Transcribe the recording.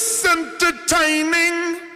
entertaining.